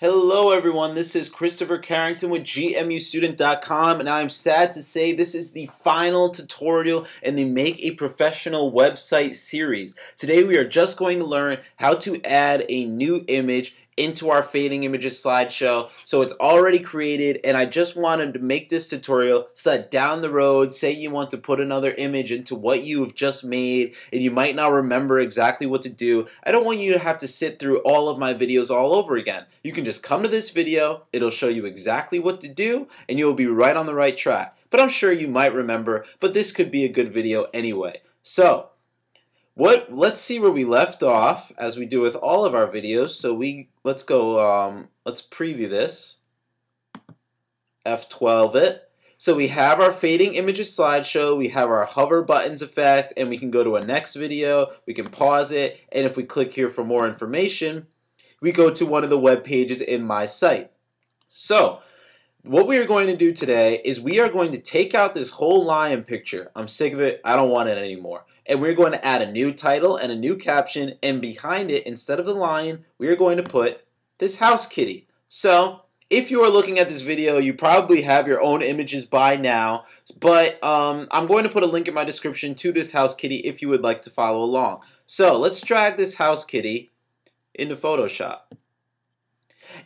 Hello, everyone. This is Christopher Carrington with GMUstudent.com, and I'm sad to say this is the final tutorial in the Make a Professional Website series. Today, we are just going to learn how to add a new image into our fading images slideshow. So it's already created and I just wanted to make this tutorial so that down the road, say you want to put another image into what you have just made and you might not remember exactly what to do. I don't want you to have to sit through all of my videos all over again. You can just come to this video, it'll show you exactly what to do and you'll be right on the right track. But I'm sure you might remember, but this could be a good video anyway. So, what let's see where we left off as we do with all of our videos. So we let's go um, let's preview this. F12 it. So we have our fading images slideshow we have our hover buttons effect and we can go to a next video we can pause it and if we click here for more information we go to one of the web pages in my site. So what we are going to do today is we are going to take out this whole lion picture. I'm sick of it. I don't want it anymore. And we're going to add a new title and a new caption. And behind it instead of the lion we are going to put this house kitty. So if you are looking at this video you probably have your own images by now. But um, I'm going to put a link in my description to this house kitty if you would like to follow along. So let's drag this house kitty into Photoshop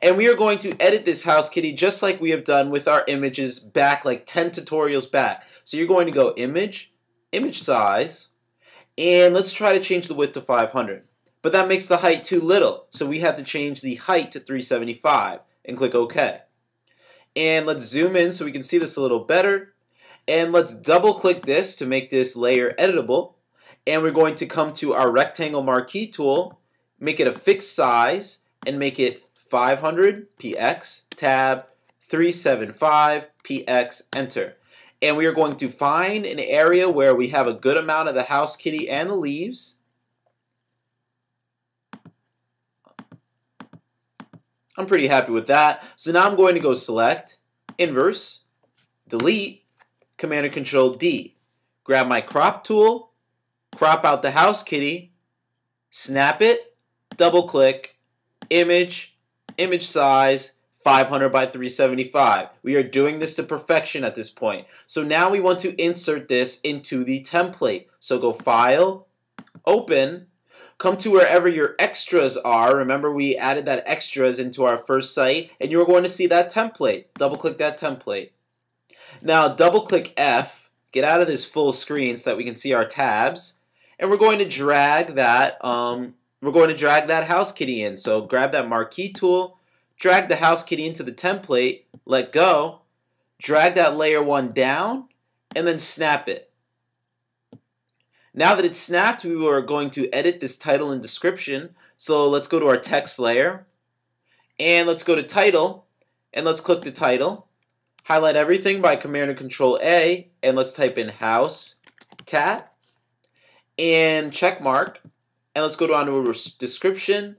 and we are going to edit this house kitty just like we have done with our images back like 10 tutorials back so you're going to go image image size and let's try to change the width to 500. But that makes the height too little, so we have to change the height to 375 and click OK. And let's zoom in so we can see this a little better. And let's double click this to make this layer editable. And we're going to come to our rectangle marquee tool, make it a fixed size, and make it 500 px tab 375 px enter and we are going to find an area where we have a good amount of the house kitty and the leaves. I'm pretty happy with that. So now I'm going to go select, inverse, delete, Command and Control D. Grab my crop tool, crop out the house kitty, snap it, double click, image, image size, 500 by 375. We are doing this to perfection at this point. So now we want to insert this into the template. So go File, Open, come to wherever your extras are. Remember we added that extras into our first site and you're going to see that template. Double click that template. Now double click F, get out of this full screen so that we can see our tabs and we're going to drag that um, we're going to drag that house kitty in. So grab that marquee tool, drag the house kitty into the template, let go, drag that layer one down, and then snap it. Now that it's snapped, we are going to edit this title and description. So let's go to our text layer, and let's go to title, and let's click the title. Highlight everything by Command and Control A, and let's type in house cat, and check mark, and let's go down to our description,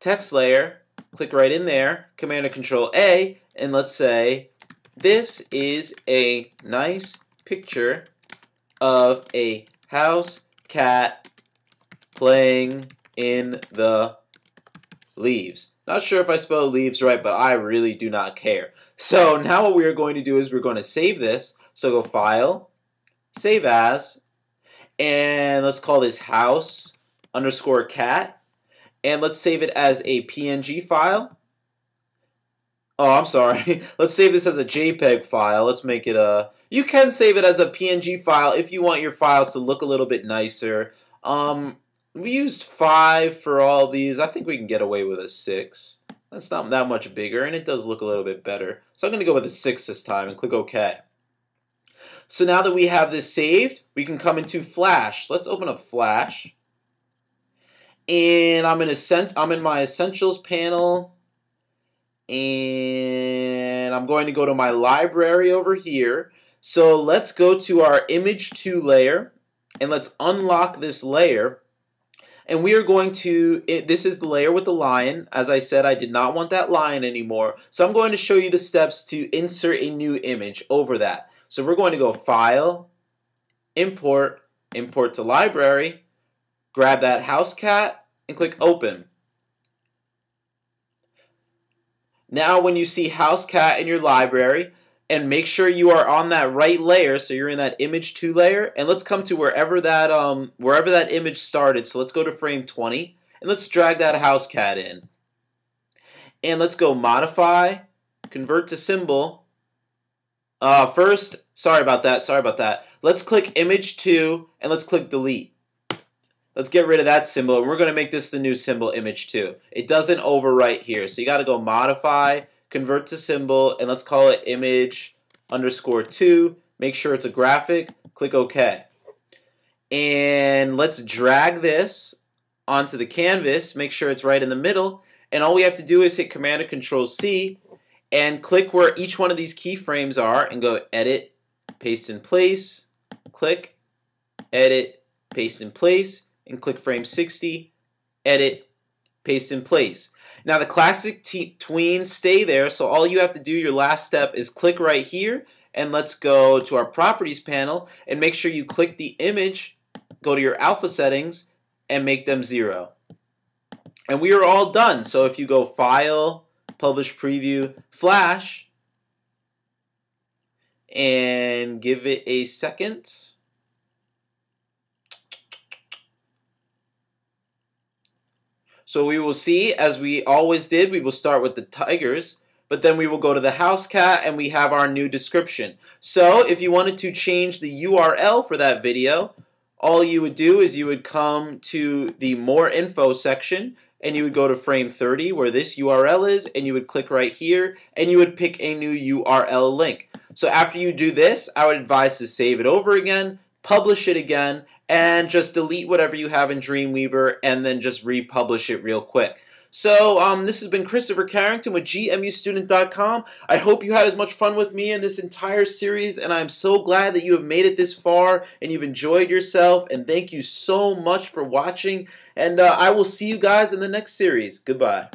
text layer, click right in there, Command and Control A, and let's say this is a nice picture of a house cat playing in the leaves. Not sure if I spelled leaves right, but I really do not care. So now what we are going to do is we're going to save this. So go File, Save As, and let's call this house underscore cat and let's save it as a PNG file. Oh, I'm sorry. let's save this as a JPEG file. Let's make it a... You can save it as a PNG file if you want your files to look a little bit nicer. Um, we used 5 for all these. I think we can get away with a 6. That's not that much bigger, and it does look a little bit better. So I'm going to go with a 6 this time and click OK. So now that we have this saved, we can come into Flash. Let's open up Flash and I'm in I'm in my essentials panel and I'm going to go to my library over here. So let's go to our image 2 layer and let's unlock this layer. And we are going to, it, this is the layer with the lion. As I said, I did not want that lion anymore. So I'm going to show you the steps to insert a new image over that. So we're going to go File, Import, Import to Library, grab that house cat, and click Open. Now when you see house cat in your library, and make sure you are on that right layer, so you're in that image 2 layer, and let's come to wherever that um wherever that image started. So let's go to frame 20, and let's drag that house cat in. And let's go modify, convert to symbol. Uh, first, sorry about that, sorry about that. Let's click image 2, and let's click delete. Let's get rid of that symbol, and we're going to make this the new symbol image 2. It doesn't overwrite here, so you got to go modify, convert to symbol, and let's call it image underscore 2. Make sure it's a graphic. Click OK. And let's drag this onto the canvas. Make sure it's right in the middle. And all we have to do is hit Command and Control C and click where each one of these keyframes are and go Edit, Paste in Place, click, Edit, Paste in Place, and click frame 60, edit, paste in place. Now the classic tweens stay there, so all you have to do, your last step, is click right here, and let's go to our properties panel, and make sure you click the image, go to your alpha settings, and make them zero. And we are all done, so if you go File, Publish Preview, Flash, and give it a second, So we will see, as we always did, we will start with the tigers, but then we will go to the house cat and we have our new description. So if you wanted to change the URL for that video, all you would do is you would come to the more info section and you would go to frame 30 where this URL is and you would click right here and you would pick a new URL link. So after you do this, I would advise to save it over again, publish it again, and just delete whatever you have in Dreamweaver and then just republish it real quick. So um, this has been Christopher Carrington with GMUstudent.com. I hope you had as much fun with me in this entire series, and I'm so glad that you have made it this far and you've enjoyed yourself. And thank you so much for watching. And uh, I will see you guys in the next series. Goodbye.